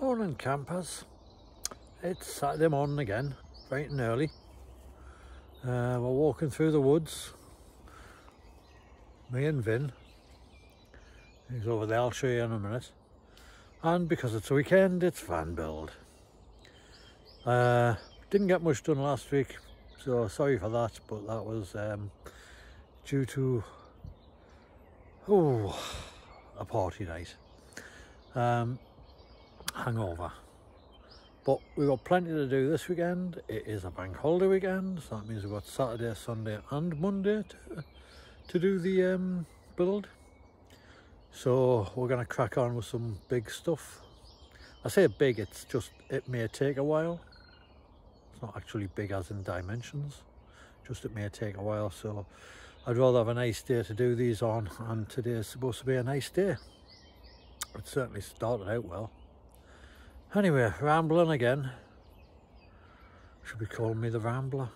Morning campers. It's Saturday morning again, bright and early. Uh, we're walking through the woods. Me and Vin. He's over there, I'll show you in a minute. And because it's a weekend, it's van build. Uh, didn't get much done last week, so sorry for that, but that was um, due to oh, a party night. Um, hangover. But we've got plenty to do this weekend. It is a bank holiday weekend, so that means we've got Saturday, Sunday and Monday to, to do the um, build. So we're going to crack on with some big stuff. I say big, it's just, it may take a while. It's not actually big as in dimensions, just it may take a while. So I'd rather have a nice day to do these on, and today is supposed to be a nice day. It certainly started out well. Anyway, rambling again. Should be calling me the Rambler.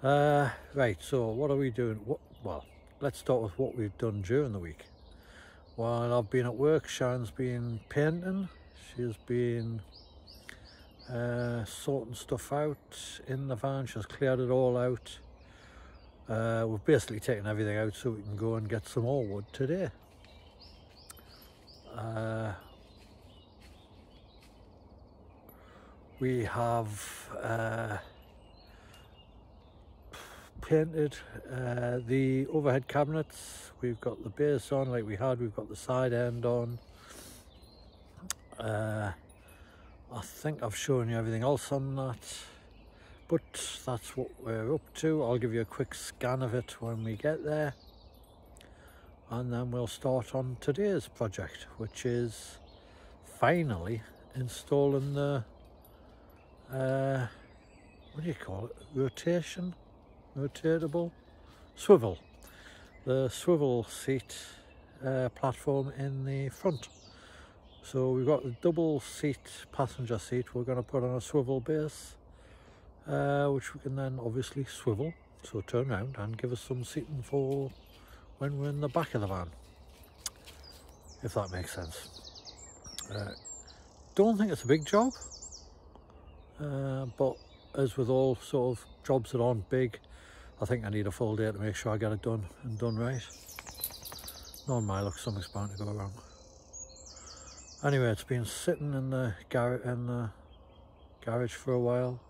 Uh, right, so what are we doing? What, well, let's start with what we've done during the week. While I've been at work, Sharon's been painting. She's been uh, sorting stuff out in the van. She's cleared it all out. Uh, we've basically taken everything out so we can go and get some more wood today. Uh, we have uh, painted uh, the overhead cabinets. We've got the base on like we had. We've got the side end on. Uh, I think I've shown you everything else on that but that's what we're up to. I'll give you a quick scan of it when we get there. And then we'll start on today's project which is finally installing the uh, what do you call it? Rotation, rotatable, swivel. The swivel seat uh, platform in the front. So we've got the double seat passenger seat we're going to put on a swivel base, uh, which we can then obviously swivel, so turn around and give us some seating for when we're in the back of the van, if that makes sense. Uh, don't think it's a big job. Uh, but as with all sort of jobs that aren't big, I think I need a full day to make sure I get it done and done right. Not my luck, something's bound to go wrong. Anyway, it's been sitting in the, gar in the garage for a while.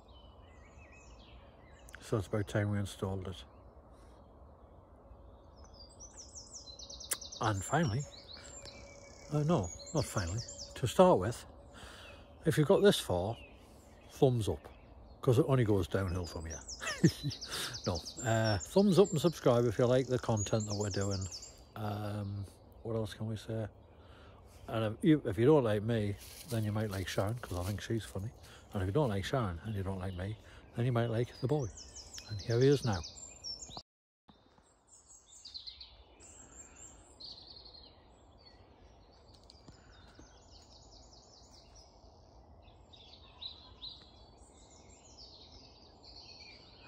So it's about time we installed it. And finally, uh, no, not finally, to start with, if you've got this far, thumbs up because it only goes downhill from here. No uh, thumbs up and subscribe if you like the content that we're doing. Um, what else can we say? And if you, if you don't like me then you might like Sharon because I think she's funny. And if you don't like Sharon and you don't like me then you might like the boy. And here he is now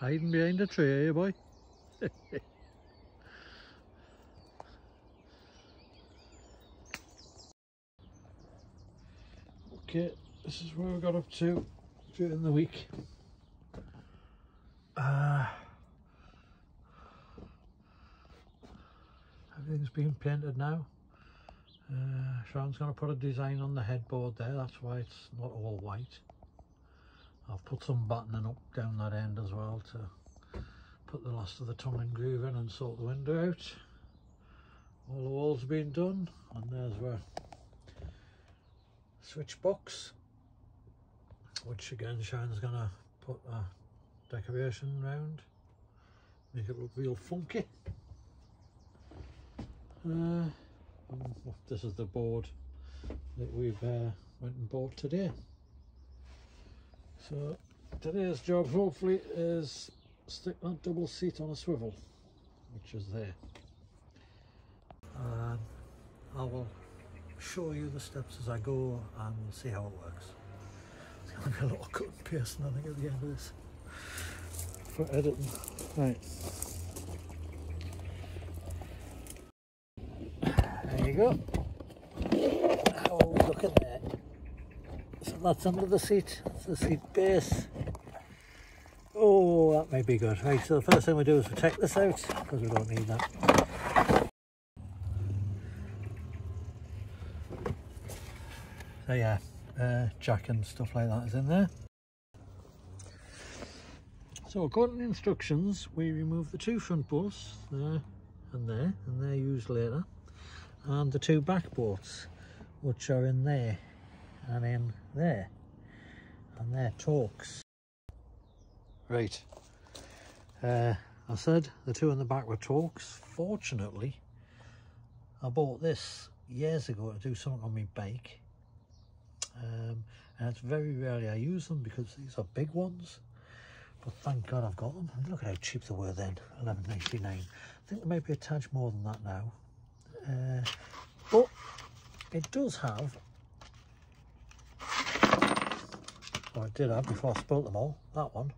Hiding behind a tree, are you boy? okay, this is where we got up to during the week. Uh, everything's been painted now. Uh, Sean's going to put a design on the headboard there, that's why it's not all white. I've put some battening up down that end as well to put the last of the tongue and groove in and sort the window out. All the walls been done and there's where switch box which again Sharon's gonna put a decoration round make it look real funky uh, this is the board that we've uh, went and bought today so today's job hopefully is stick that double seat on a swivel, which is there. And I will show you the steps as I go and we'll see how it works. It's going to be a lot of cut and pasting I think at the end of this for editing. Right. There you go. How are we looking there? That's under the seat. That's the seat base. Oh, that may be good. Right, so the first thing we do is we take this out because we don't need that. So yeah, uh, jack and stuff like that is in there. So according to instructions, we remove the two front bolts there and there, and they're used later, and the two back bolts, which are in there and in there, and they're Torx. Right, uh, I said the two in the back were Torx. Fortunately, I bought this years ago to do something on my bike, um, and it's very rarely I use them because these are big ones but thank God I've got them. And look at how cheap they were then, 11.99. I think they might be a touch more than that now. Uh, but it does have, it did have before I spilt them all, that one,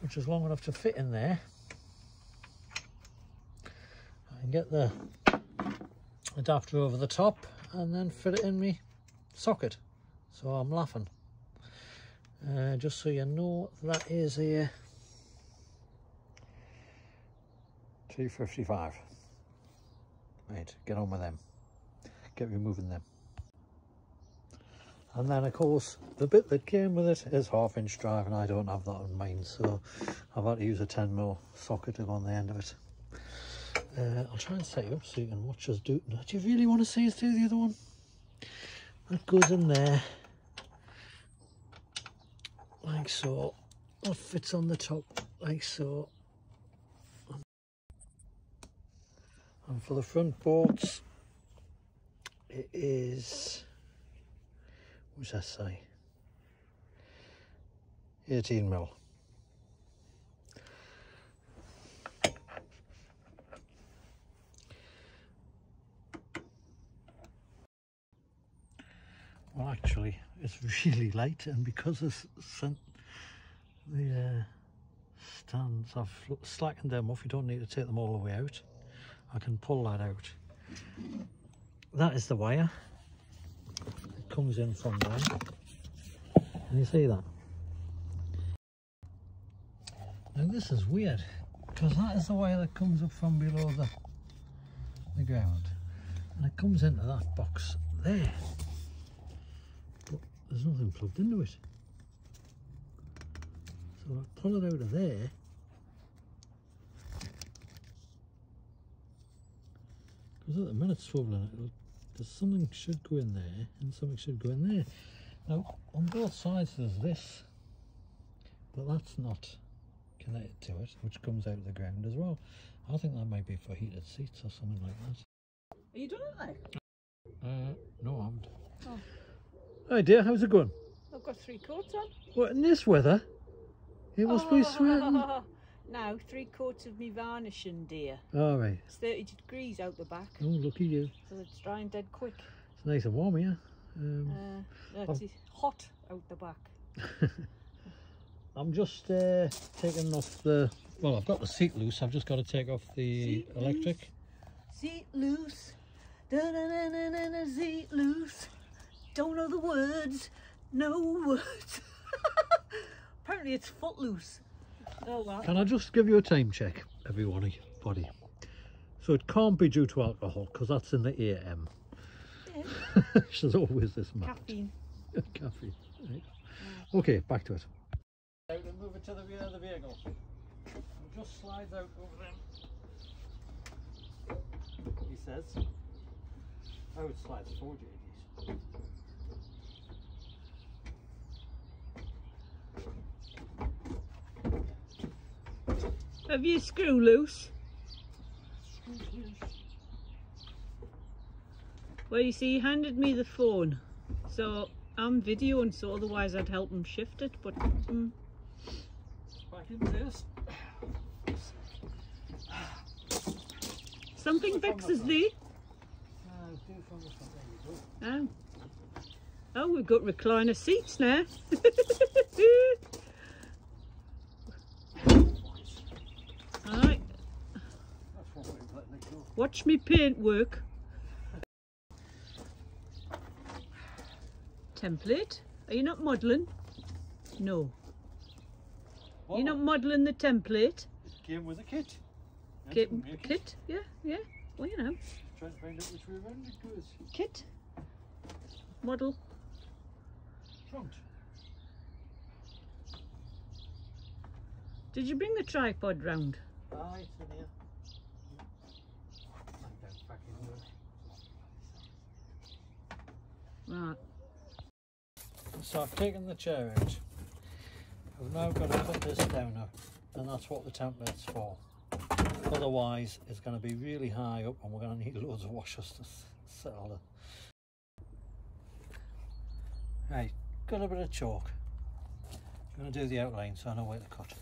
which is long enough to fit in there. I can get the adapter over the top and then fit it in me socket. So I'm laughing. Uh, just so you know, that is a 355. Right, get on with them. Get removing them. And then of course, the bit that came with it is half inch drive and I don't have that on mine. So I've had to use a 10mm socket to go on the end of it. Uh, I'll try and set you up so you can watch us do it. Do you really want to see us do the other one? That goes in there like so that fits on the top like so and for the front bolts it is what's that say? 18 mil. Well actually it's really light and because sent the uh, stands I've slackened them off you don't need to take them all the way out. I can pull that out. That is the wire comes in from there can you see that now this is weird because that is the wire that comes up from below the the ground and it comes into that box there But there's nothing plugged into it. So I pull it out of there. Because at the minute it's swiveling it, there's something should go in there and something should go in there. Now on both sides there's this, but that's not connected to it, which comes out of the ground as well. I think that might be for heated seats or something like that. Are you done it now? Uh, no, I haven't. Oh. Hi dear, how's it going? I've got three coats on. What, in this weather? It must oh. be sweating. Now, three coats of me varnishing, dear. All right. It's 30 degrees out the back. Oh, lucky you. So it's drying dead quick. It's nice and warm here. Um, uh, it's hot out the back. I'm just uh, taking off the... Well, I've got the seat loose. I've just got to take off the seat electric. Loose. Seat loose. Da -da -da seat loose. Don't know the words. No words. Apparently it's footloose. Oh, well. Can I just give you a time check, everybody? Body. So it can't be due to alcohol because that's in the AM. Yeah. There's always this much. Caffeine. Caffeine. Right. Yeah. Okay, back to it. Out and move it to the rear of the vehicle. And just slides out over them. He says. Oh, it slides forward, JDs. Have you screw loose? Well, you see, he handed me the phone, so I'm videoing, so otherwise I'd help him shift it, but... Mm. Back into this. Something vexes thee. Oh. oh, we've got recliner seats now. Watch me paint work. Template. Are you not modelling? No. You're not modelling the template? It came with a kit. Kit, what it. kit? Yeah, yeah. Well, you know. Trying to find out which way around it goes. Kit. Model. Front. Did you bring the tripod round? It's in here. I don't fucking know. Right. So I've taken the chair out. I've now got to put this down and that's what the template's for. Otherwise, it's going to be really high up, and we're going to need loads of washers to settle it. Right, got a bit of chalk. I'm going to do the outline so I know where to cut.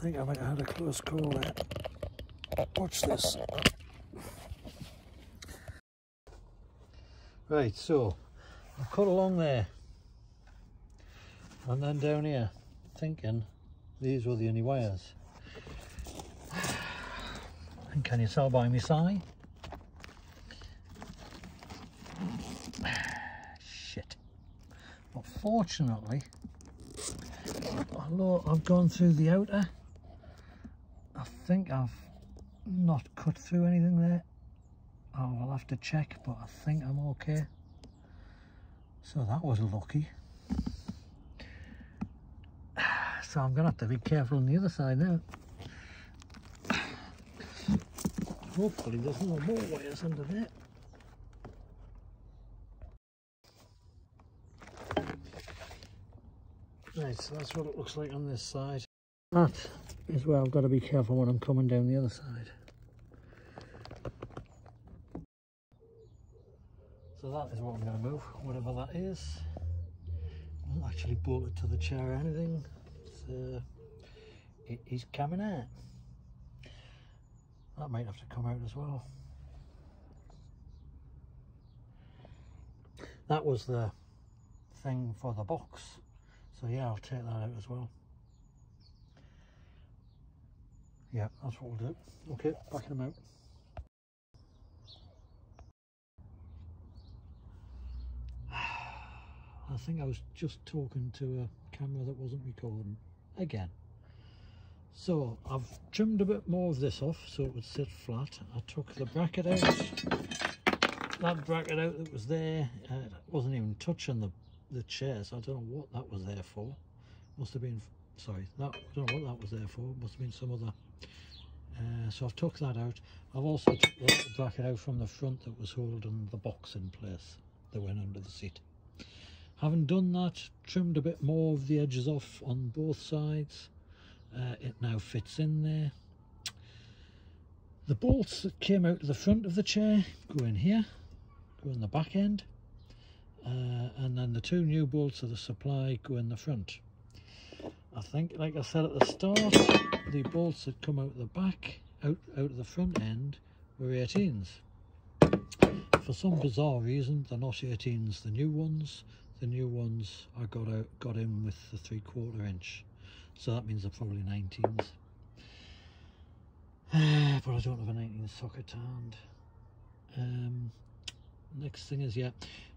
Think I might have had a close call there. Watch this. Right, so I've cut along there and then down here, thinking these were the only wires. And can you tell by my sigh? Shit. But fortunately, although I've gone through the outer, think I've not cut through anything there. Oh, I'll have to check, but I think I'm okay. So that was lucky. So I'm going to have to be careful on the other side now. Hopefully there's no more wires under there. Right, so that's what it looks like on this side. That is well. I've got to be careful when I'm coming down the other side. So that is what I'm going to move, whatever that is. I not actually bolted to the chair or anything. So it is coming out. That might have to come out as well. That was the thing for the box. So yeah, I'll take that out as well. Yeah, that's what we'll do. Okay, backing them out. I think I was just talking to a camera that wasn't recording again. So I've trimmed a bit more of this off so it would sit flat. I took the bracket out, that bracket out that was there, uh, it wasn't even touching the, the chair, so I don't know what that was there for. Must have been, sorry, that, I don't know what that was there for, must have been some other. Uh, so I've took that out. I've also took the bracket out from the front that was holding the box in place that went under the seat. Having done that, trimmed a bit more of the edges off on both sides. Uh, it now fits in there. The bolts that came out of the front of the chair go in here, go in the back end, uh, and then the two new bolts of the supply go in the front. I think, like I said at the start, the bolts that come out the back, out, out of the front end, were 18s. For some bizarre reason, they're not 18s, the new ones. The new ones I got out, got in with the three quarter inch, so that means they're probably 19s. but I don't have a 19 socket hand. Um, next thing is, yeah,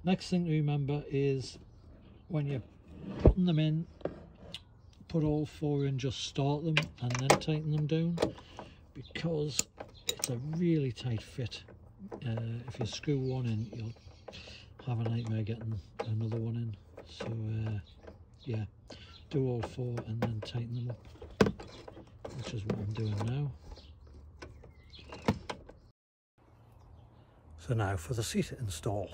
next thing to remember is when you're putting them in, put all four in, just start them and then tighten them down because it's a really tight fit. Uh, if you screw one in, you'll have a nightmare getting another one in. So uh, yeah, do all four and then tighten them up, which is what I'm doing now. So now for the seat install.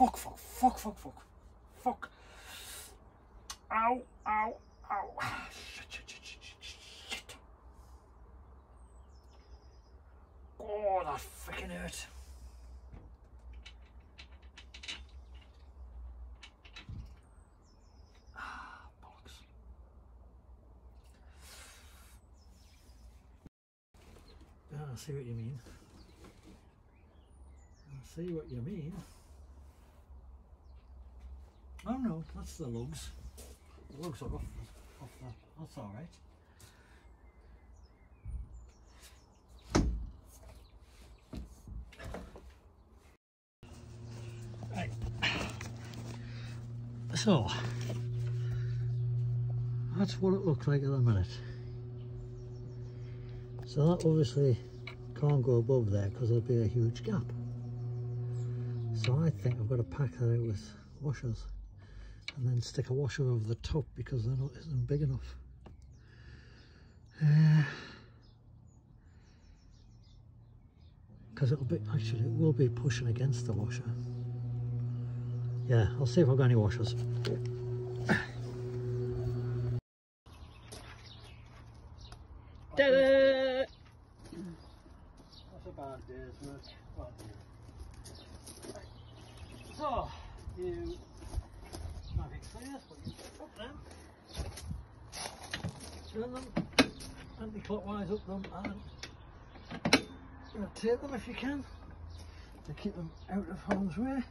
Fuck, fuck, fuck, fuck, fuck. Fuck. Ow, ow, ow. Shit, shit, shit, shit, shit, shit. Oh, that freaking hurt. Ah. Ah, I see what you mean. I see what you mean. No, that's the lugs. The lugs are off, off that's alright. Right. So, that's what it looks like at the minute. So that obviously can't go above there because there'll be a huge gap. So I think I've got to pack that out with washers and then stick a washer over the top because they're not isn't big enough. Because it'll be actually it will be pushing against the washer. Yeah, I'll see if I've got any washers. Da-da! That's a bad day's work. Bad day. So, you them, turn them anti-clockwise up them and rotate them if you can to keep them out of harm's way.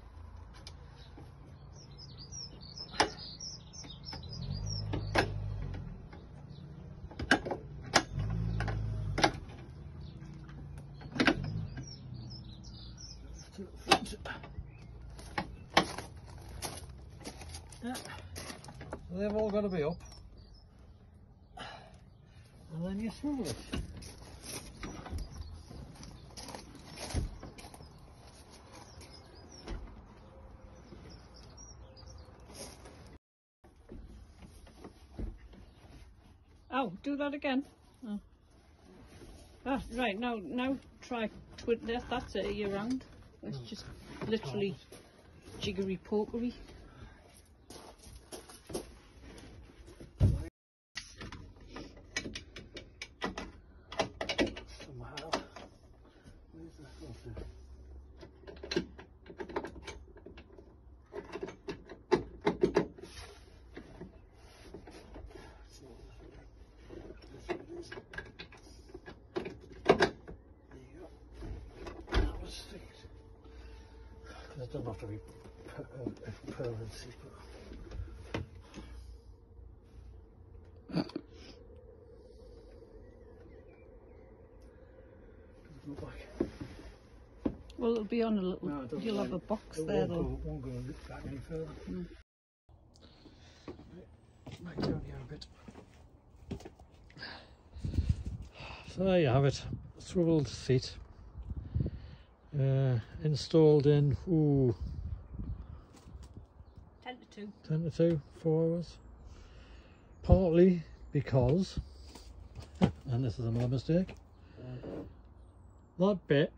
to the front. Yeah. So they've all got to be up. And then you swivel it. Oh, do that again. Oh. Ah, right, now now try twit that that's it year round. It's just literally jiggery pokery. Somehow. Where's that go to? So, this one is- There you go. That was straight. 'Cause it doesn't have to be per- uh, a permanent seat, but does it look like Well, it'll be on a little. No, it you'll have a box it there won't though. Go, won't go back any further. Mm. Back down here a bit. So there you have it, swiveled seat. Uh, installed in ooh, Ten to two. 10 to 2, 4 hours. Partly because, and this is another mistake, that bit,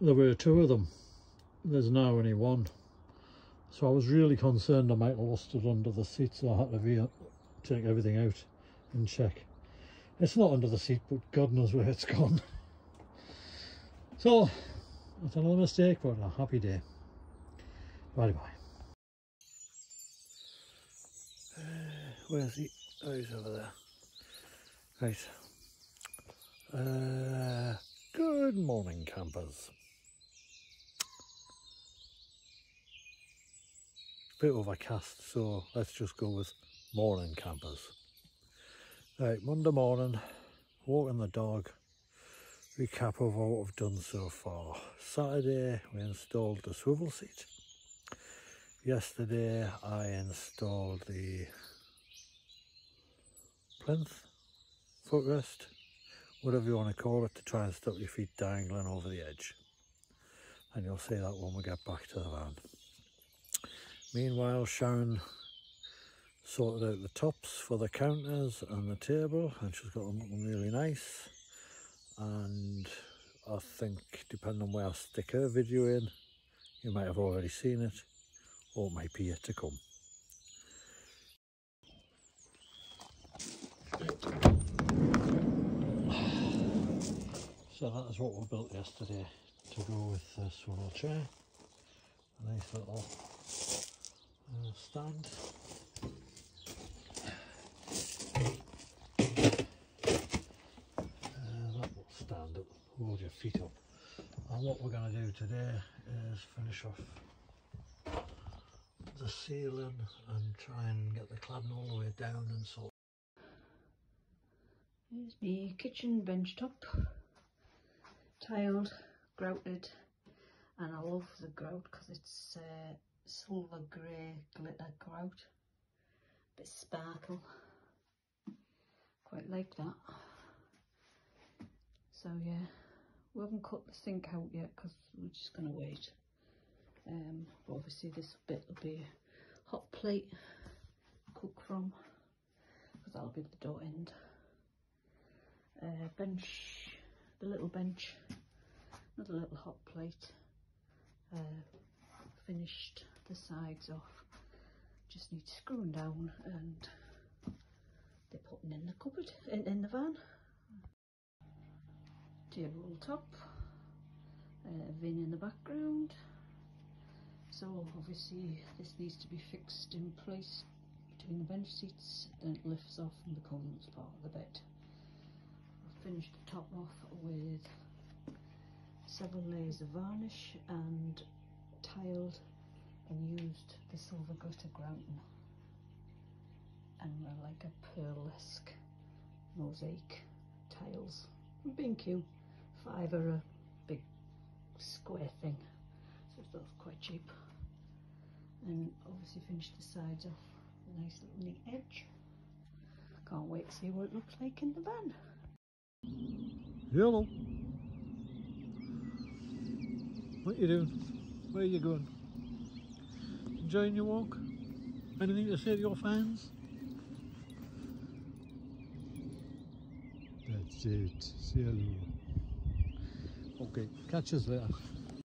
there were two of them. There's now only one. So I was really concerned I might have lost it under the seat, so I had to take everything out and check. It's not under the seat, but God knows where it's gone. So, that's another mistake, but a happy day. Bye bye. Uh, where's he? Oh, he's over there. Right. Uh, good morning, campers. Bit overcast, so let's just go with morning campers. Right, Monday morning, walking the dog. Recap of what we've done so far. Saturday, we installed the swivel seat. Yesterday I installed the plinth footrest, whatever you want to call it, to try and stop your feet dangling over the edge. And you'll see that when we get back to the van. Meanwhile, Sharon sorted out the tops for the counters and the table and she's got them looking really nice and I think depending on where I stick her video in you might have already seen it or it might be yet to come. So that is what we built yesterday to go with the swivel chair. A nice little uh, stand Uh, that will stand up, hold your feet up. And what we're going to do today is finish off the ceiling and try and get the cladding all the way down and so. Here's the kitchen bench top, tiled, grouted, and I love the grout because it's uh, silver grey glitter grout, a bit sparkle, quite like that. So yeah. We haven't cut the sink out yet because we're just going to wait. Um, obviously this bit will be a hot plate cook from because that'll be the door end. Uh, bench the little bench another little hot plate uh, finished the sides off just need screwing down and they're putting in the cupboard in, in the van table top, uh, vin in the background. So obviously this needs to be fixed in place between the bench seats, then it lifts off and becomes part of the bed. I've finished the top off with several layers of varnish and tiled and used the silver glitter grouting and were like a pearlesque mosaic tiles. B&Q five are a big square thing. So it's both quite cheap. And obviously finish the sides off with a nice little neat edge. Can't wait to see what it looks like in the van. Hello what are you doing? Where are you going? Enjoying your walk? Anything to say to your fans? That's it. See you later. Okay, catch us later.